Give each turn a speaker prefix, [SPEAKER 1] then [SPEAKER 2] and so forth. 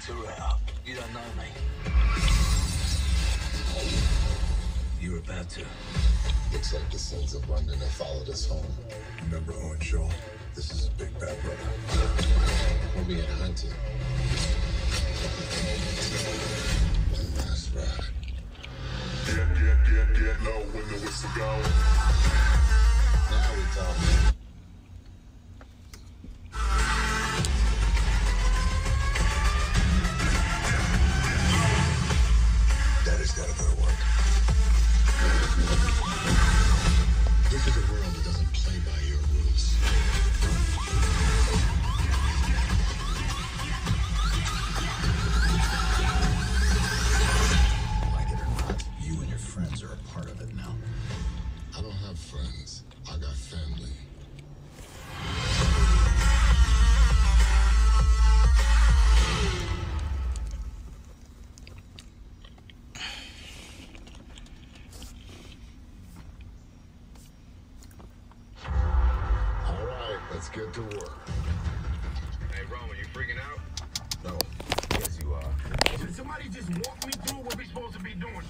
[SPEAKER 1] Toretto, you don't know me. You're about to.
[SPEAKER 2] Looks like the sins of London have followed us home.
[SPEAKER 3] Remember Owen Shaw? This is big bad brother.
[SPEAKER 2] We're being hunted. That's right.
[SPEAKER 4] Get, get, get, get low when the whistle go.
[SPEAKER 3] Daddy's gotta go to work.
[SPEAKER 2] This is a world that doesn't play by your rules.
[SPEAKER 3] Like it or not, you and your friends are a part of it now.
[SPEAKER 2] I don't have friends. I got family. Let's get to work.
[SPEAKER 5] Hey, Roman, you freaking out?
[SPEAKER 2] No, yes you are.
[SPEAKER 5] Can somebody just walk me through what we're supposed to be doing?